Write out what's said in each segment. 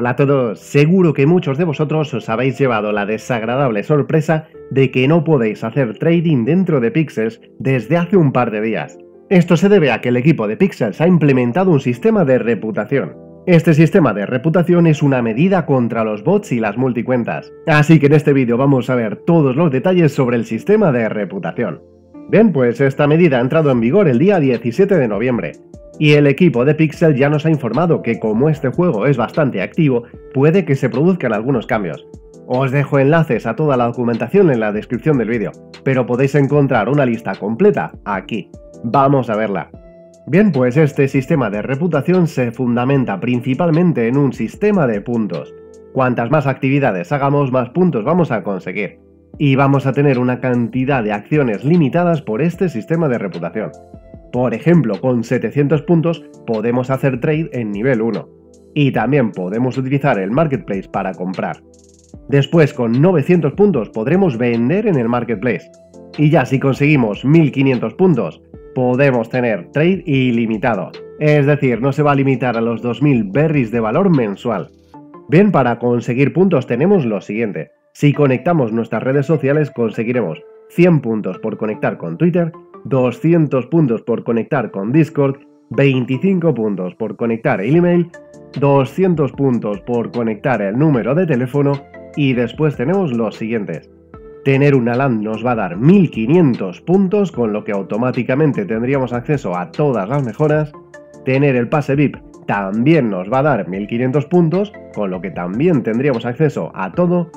Hola a todos, seguro que muchos de vosotros os habéis llevado la desagradable sorpresa de que no podéis hacer trading dentro de Pixels desde hace un par de días. Esto se debe a que el equipo de Pixels ha implementado un sistema de reputación. Este sistema de reputación es una medida contra los bots y las multicuentas, así que en este vídeo vamos a ver todos los detalles sobre el sistema de reputación. Bien, pues esta medida ha entrado en vigor el día 17 de noviembre, y el equipo de Pixel ya nos ha informado que como este juego es bastante activo, puede que se produzcan algunos cambios. Os dejo enlaces a toda la documentación en la descripción del vídeo, pero podéis encontrar una lista completa aquí. Vamos a verla. Bien, pues este sistema de reputación se fundamenta principalmente en un sistema de puntos. Cuantas más actividades hagamos, más puntos vamos a conseguir. Y vamos a tener una cantidad de acciones limitadas por este sistema de reputación. Por ejemplo, con 700 puntos podemos hacer trade en nivel 1. Y también podemos utilizar el marketplace para comprar. Después, con 900 puntos podremos vender en el marketplace. Y ya si conseguimos 1500 puntos, podemos tener trade ilimitado. Es decir, no se va a limitar a los 2000 berries de valor mensual. Bien, para conseguir puntos tenemos lo siguiente. Si conectamos nuestras redes sociales conseguiremos 100 puntos por conectar con Twitter, 200 puntos por conectar con Discord, 25 puntos por conectar el email, 200 puntos por conectar el número de teléfono y después tenemos los siguientes. Tener una LAN nos va a dar 1500 puntos, con lo que automáticamente tendríamos acceso a todas las mejoras. Tener el pase VIP también nos va a dar 1500 puntos, con lo que también tendríamos acceso a todo.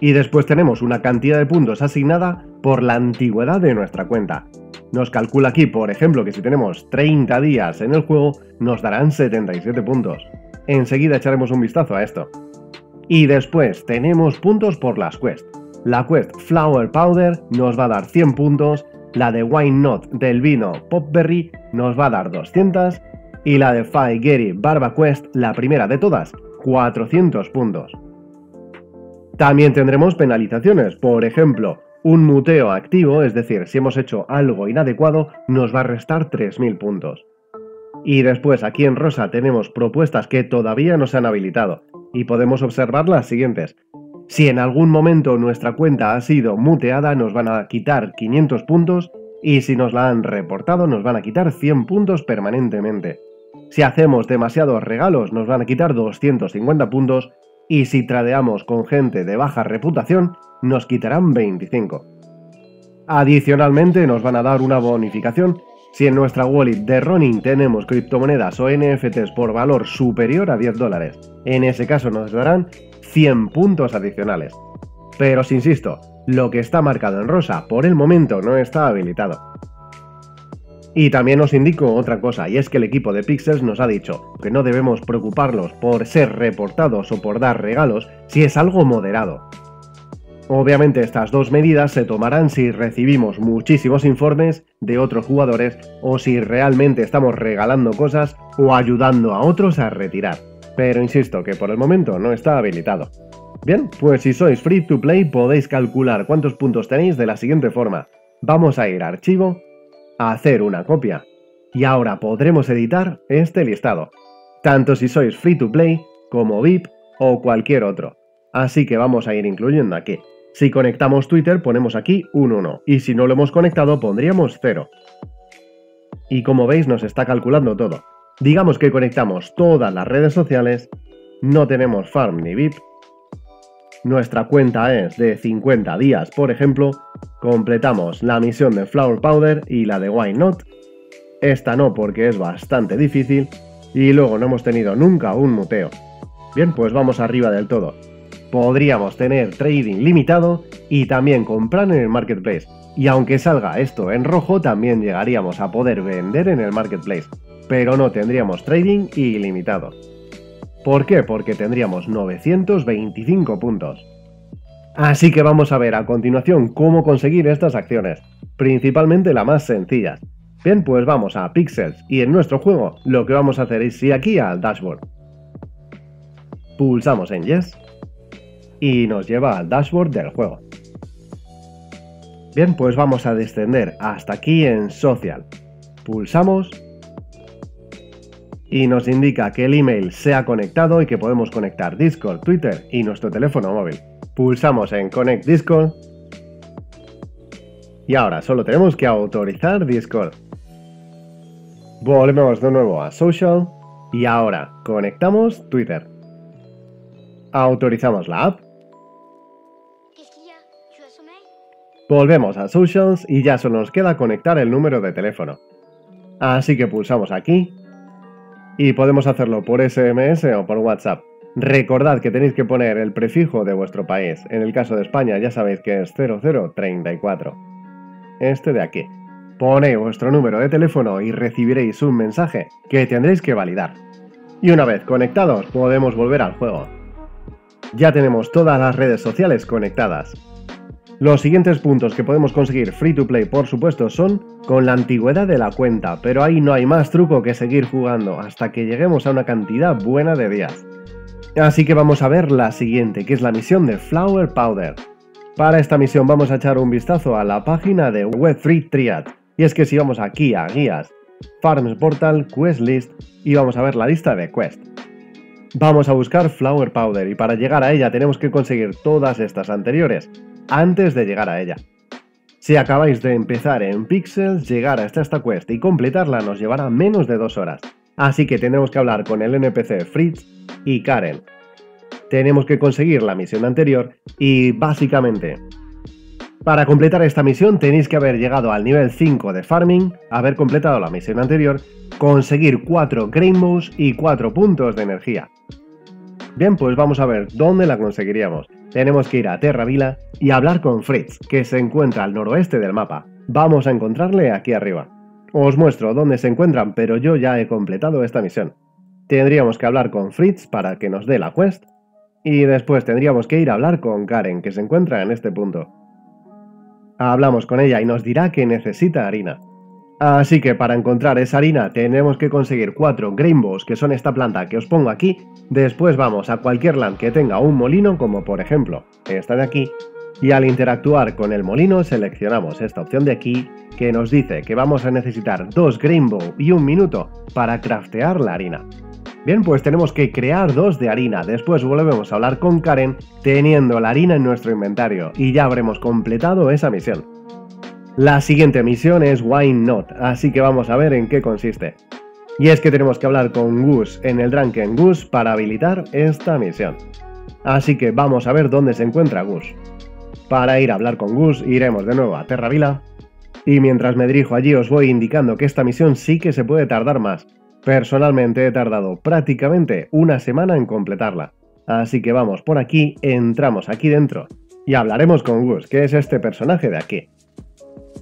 Y después tenemos una cantidad de puntos asignada por la antigüedad de nuestra cuenta. Nos calcula aquí, por ejemplo, que si tenemos 30 días en el juego, nos darán 77 puntos. Enseguida echaremos un vistazo a esto. Y después tenemos puntos por las quests. La quest Flower Powder nos va a dar 100 puntos, la de Wine Not del vino Popberry nos va a dar 200 y la de Five Gary Barba Quest, la primera de todas, 400 puntos. También tendremos penalizaciones, por ejemplo, un muteo activo, es decir, si hemos hecho algo inadecuado, nos va a restar 3.000 puntos. Y después aquí en rosa tenemos propuestas que todavía no se han habilitado, y podemos observar las siguientes. Si en algún momento nuestra cuenta ha sido muteada nos van a quitar 500 puntos y si nos la han reportado nos van a quitar 100 puntos permanentemente. Si hacemos demasiados regalos nos van a quitar 250 puntos y si tradeamos con gente de baja reputación nos quitarán 25. Adicionalmente nos van a dar una bonificación si en nuestra wallet de Ronin tenemos criptomonedas o NFTs por valor superior a 10 dólares. En ese caso nos darán 100 puntos adicionales. Pero si insisto, lo que está marcado en rosa por el momento no está habilitado. Y también os indico otra cosa, y es que el equipo de Pixels nos ha dicho que no debemos preocuparnos por ser reportados o por dar regalos si es algo moderado. Obviamente estas dos medidas se tomarán si recibimos muchísimos informes de otros jugadores o si realmente estamos regalando cosas o ayudando a otros a retirar. Pero insisto que por el momento no está habilitado. Bien, pues si sois free to play podéis calcular cuántos puntos tenéis de la siguiente forma. Vamos a ir a archivo, hacer una copia. Y ahora podremos editar este listado, tanto si sois free to play como VIP o cualquier otro. Así que vamos a ir incluyendo aquí. Si conectamos Twitter ponemos aquí un 1 y si no lo hemos conectado pondríamos 0. Y como veis nos está calculando todo. Digamos que conectamos todas las redes sociales, no tenemos farm ni VIP, nuestra cuenta es de 50 días por ejemplo, completamos la misión de Flower Powder y la de Why Not, esta no porque es bastante difícil, y luego no hemos tenido nunca un muteo. Bien, pues vamos arriba del todo podríamos tener trading limitado y también comprar en el marketplace. Y aunque salga esto en rojo, también llegaríamos a poder vender en el marketplace, pero no tendríamos trading ilimitado. ¿Por qué? Porque tendríamos 925 puntos. Así que vamos a ver a continuación cómo conseguir estas acciones, principalmente las más sencillas. Bien, pues vamos a Pixels y en nuestro juego lo que vamos a hacer es ir aquí al dashboard. Pulsamos en Yes y nos lleva al dashboard del juego. Bien, pues vamos a descender hasta aquí en Social. Pulsamos y nos indica que el email se ha conectado y que podemos conectar Discord, Twitter y nuestro teléfono móvil. Pulsamos en Connect Discord y ahora solo tenemos que autorizar Discord. Volvemos de nuevo a Social y ahora conectamos Twitter. Autorizamos la app. Volvemos a Socials y ya solo nos queda conectar el número de teléfono. Así que pulsamos aquí y podemos hacerlo por SMS o por WhatsApp. Recordad que tenéis que poner el prefijo de vuestro país. En el caso de España ya sabéis que es 0034. Este de aquí. Ponéis vuestro número de teléfono y recibiréis un mensaje que tendréis que validar. Y una vez conectados podemos volver al juego. Ya tenemos todas las redes sociales conectadas. Los siguientes puntos que podemos conseguir free to play por supuesto son con la antigüedad de la cuenta, pero ahí no hay más truco que seguir jugando hasta que lleguemos a una cantidad buena de días. Así que vamos a ver la siguiente, que es la misión de Flower Powder. Para esta misión vamos a echar un vistazo a la página de Web3 Triad, y es que si vamos aquí a guías, Farms Portal, Quest List y vamos a ver la lista de Quest. Vamos a buscar Flower Powder y para llegar a ella tenemos que conseguir todas estas anteriores, antes de llegar a ella. Si acabáis de empezar en Pixels, llegar hasta esta quest y completarla nos llevará menos de dos horas. Así que tenemos que hablar con el NPC Fritz y Karen. Tenemos que conseguir la misión anterior y básicamente... Para completar esta misión tenéis que haber llegado al nivel 5 de Farming, haber completado la misión anterior, conseguir 4 Rainbows y 4 puntos de energía. Bien, pues vamos a ver dónde la conseguiríamos tenemos que ir a Terra Vila y hablar con Fritz, que se encuentra al noroeste del mapa. Vamos a encontrarle aquí arriba. Os muestro dónde se encuentran, pero yo ya he completado esta misión. Tendríamos que hablar con Fritz para que nos dé la quest, y después tendríamos que ir a hablar con Karen, que se encuentra en este punto. Hablamos con ella y nos dirá que necesita harina. Así que para encontrar esa harina tenemos que conseguir cuatro Grainbows, que son esta planta que os pongo aquí. Después vamos a cualquier land que tenga un molino, como por ejemplo esta de aquí. Y al interactuar con el molino seleccionamos esta opción de aquí que nos dice que vamos a necesitar dos Grainbow y un minuto para craftear la harina. Bien, pues tenemos que crear dos de harina, después volvemos a hablar con Karen teniendo la harina en nuestro inventario y ya habremos completado esa misión. La siguiente misión es Why Not, así que vamos a ver en qué consiste. Y es que tenemos que hablar con Gus en el Drunken Gus para habilitar esta misión. Así que vamos a ver dónde se encuentra Gus. Para ir a hablar con Gus iremos de nuevo a Terravila. Y mientras me dirijo allí os voy indicando que esta misión sí que se puede tardar más. Personalmente he tardado prácticamente una semana en completarla. Así que vamos por aquí, entramos aquí dentro y hablaremos con Gus, que es este personaje de aquí.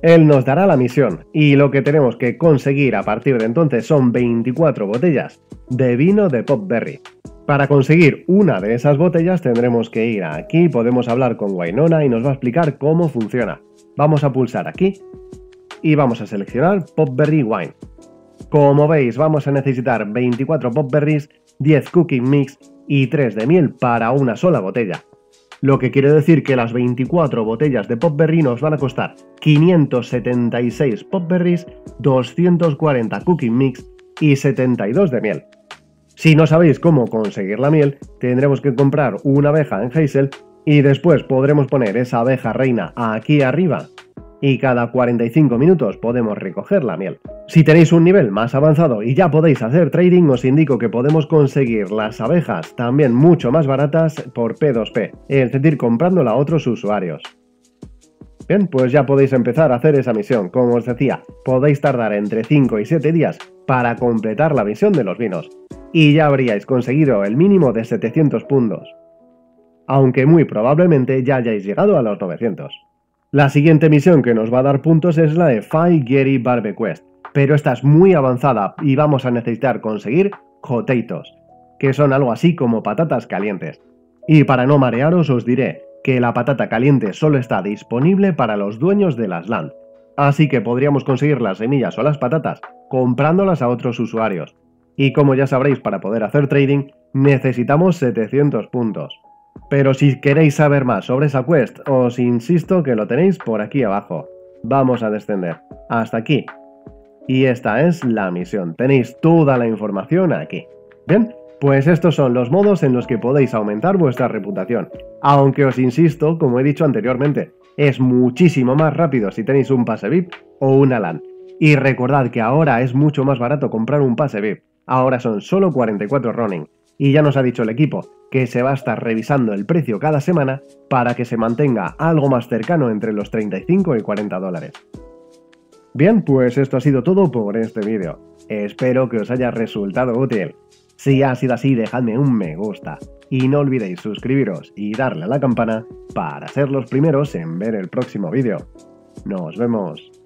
Él nos dará la misión y lo que tenemos que conseguir a partir de entonces son 24 botellas de vino de Popberry. Para conseguir una de esas botellas tendremos que ir aquí, podemos hablar con Wainona y nos va a explicar cómo funciona. Vamos a pulsar aquí y vamos a seleccionar Popberry Wine. Como veis vamos a necesitar 24 Popberries, 10 Cooking Mix y 3 de miel para una sola botella lo que quiere decir que las 24 botellas de Popberry nos van a costar 576 Popberries, 240 Cooking Mix y 72 de miel. Si no sabéis cómo conseguir la miel, tendremos que comprar una abeja en Hazel y después podremos poner esa abeja reina aquí arriba y cada 45 minutos podemos recoger la miel. Si tenéis un nivel más avanzado y ya podéis hacer trading, os indico que podemos conseguir las abejas también mucho más baratas por P2P, es decir, comprándola a otros usuarios. Bien, pues ya podéis empezar a hacer esa misión. Como os decía, podéis tardar entre 5 y 7 días para completar la misión de los vinos. Y ya habríais conseguido el mínimo de 700 puntos. Aunque muy probablemente ya hayáis llegado a los 900. La siguiente misión que nos va a dar puntos es la de Five Gary Barbequest, pero esta es muy avanzada y vamos a necesitar conseguir Joteitos, que son algo así como patatas calientes. Y para no marearos os diré que la patata caliente solo está disponible para los dueños de las land, así que podríamos conseguir las semillas o las patatas comprándolas a otros usuarios. Y como ya sabréis para poder hacer trading necesitamos 700 puntos. Pero si queréis saber más sobre esa quest, os insisto que lo tenéis por aquí abajo. Vamos a descender. Hasta aquí. Y esta es la misión. Tenéis toda la información aquí. Bien, pues estos son los modos en los que podéis aumentar vuestra reputación. Aunque os insisto, como he dicho anteriormente, es muchísimo más rápido si tenéis un pase VIP o una LAN. Y recordad que ahora es mucho más barato comprar un pase VIP. Ahora son solo 44 running. Y ya nos ha dicho el equipo que se va a estar revisando el precio cada semana para que se mantenga algo más cercano entre los 35 y 40 dólares. Bien, pues esto ha sido todo por este vídeo. Espero que os haya resultado útil. Si ha sido así, dejadme un me gusta. Y no olvidéis suscribiros y darle a la campana para ser los primeros en ver el próximo vídeo. Nos vemos.